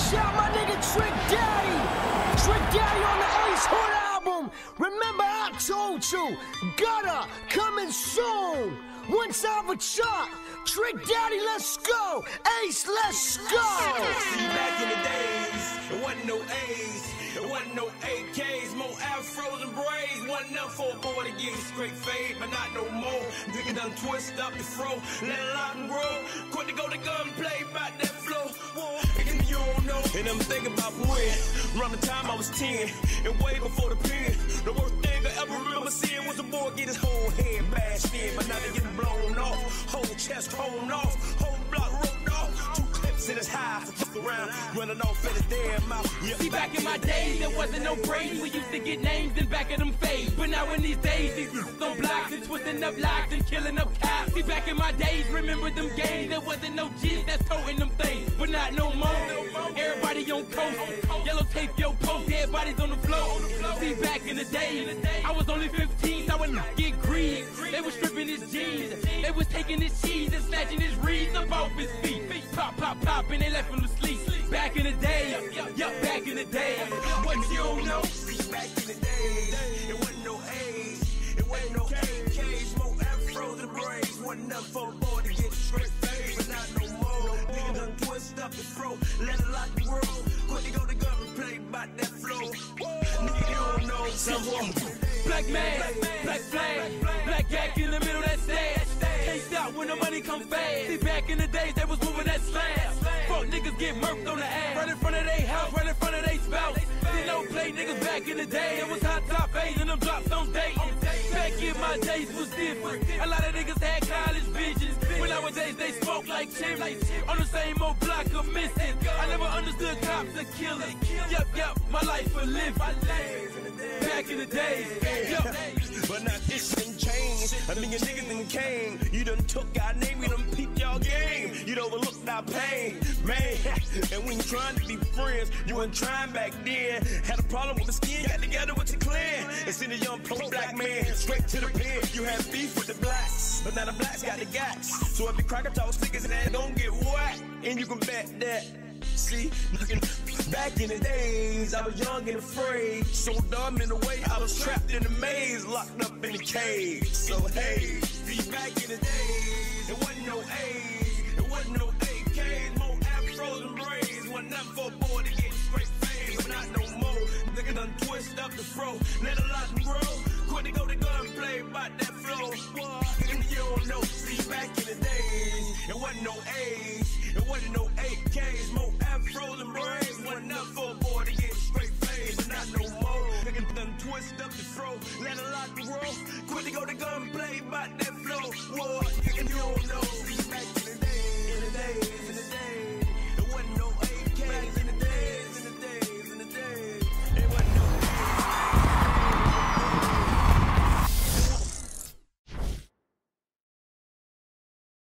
Watch out, my nigga Trick Daddy. Trick Daddy on the Ace Hood album. Remember I told you, Gutta coming soon. Once I've a chart, Trick Daddy, let's go. Ace, let's go. See, back in the days, it wasn't no A's, it wasn't no AKs, more afros and braids. Wasn't for a boy to get straight fade, but not no more. Nigga done twist up the fro, let it lock and grow. Quick to go around the time I was 10, and way before the pen. The worst thing I ever remember seeing was a boy get his whole head bashed in, but now they getting blown off. Whole chest honed off, whole block roped off. Two clips in his high, fuck around, running off at his damn mouth. Yeah. See, back in my days, there wasn't no Brady. We used to get names in back of them fades. But now in these days, these on blocks and twisting up locks and killing up cops. See, back in my days, remember them games? There wasn't no G's back in the day, I was only 15, so I would not get greed. They was stripping his jeans. They was taking his cheese and snatching his reeds up off his feet. Pop, pop, pop, and they left him to sleep. Back in the day, yeah, back in the day. What you don't know? Back in the days, it wasn't no A's, it wasn't no AKs, more afros and braids. Wasn't enough for a boy to get straight fade, but not no more. Nigga done twist up the fro, let it lock the world. Quick to go to and play about that Black man, black flag, black jack in the middle, that's sad. Can't stop when the money come fast. See, back in the days, they was moving that slab. Fuck niggas get murked on the ass. Right in front of they house, right in front of they spouse. Didn't no play niggas back in the day. It was hot top A's and them drops on dating. Back in my days was different. A lot of niggas had college visions. When nowadays they smoke like chimneys. On the same old block of missing. I never understood cops are killers. Yup, yup, my life a living. Back in the. Yup. But now this done changed. I A million niggas done came. You done took our name, we done peeped y'all game. You done overlooked our pain, man. And we you trying to be friends, you weren't trying back then. Had a problem with the skin, got together with your clan. And sent a young pro black man straight to the pen. You had beef with the blacks, but now the blacks got the gats. So if you crack a talk stickers, it ain't gonna get whacked. And you can bet that. See, looking back in the days, I was young and afraid. So dumb in the way, I was trapped in the maze, locked up in the cage. So hey, see, back in the days, it wasn't no A's, it wasn't no AKs, more afros and braids. Wasn't nothing for a boy to get straight fade, but not no more. Nigga done twist up the fro, let a lot grow. Quick to go to gunplay, bout that flow. And you don't know, see, back in the days, it wasn't no A's, it wasn't no AKs, more afros and braids. Wasn't enough for a boy to get straight fade, but not no more. Nigga done twist up the fro, let a lot grow. Quick to go to gunplay, bout that flow. War, and you don't know,